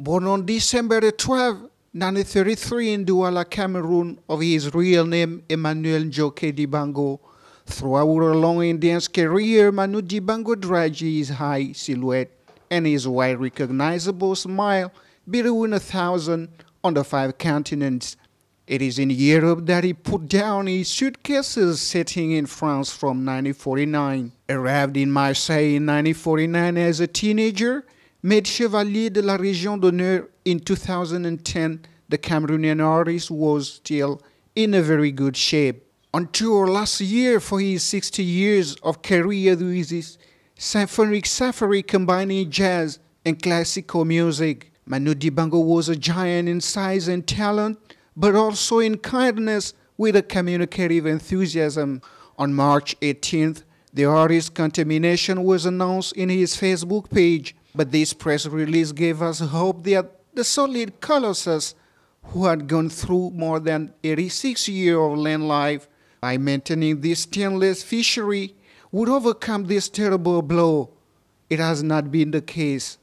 Born on December 12, 1933 in Douala, Cameroon, of his real name Emmanuel Njoke Dibango, throughout a long Indian's career, Manu Dibango Draji his high silhouette and his wide recognizable smile between a thousand on the five continents. It is in Europe that he put down his suitcases setting in France from 1949. Arrived in Marseille in 1949 as a teenager, made Chevalier de la Légion d'honneur in 2010, the Cameroonian artist was still in a very good shape. On tour last year for his 60 years of career with his symphonic safari combining jazz and classical music, Manu Dibango was a giant in size and talent, but also in kindness with a communicative enthusiasm. On March 18th, the artist's contamination was announced in his Facebook page. But this press release gave us hope that the solid colossus, who had gone through more than 86 years of land life, by maintaining this stainless fishery, would overcome this terrible blow. It has not been the case.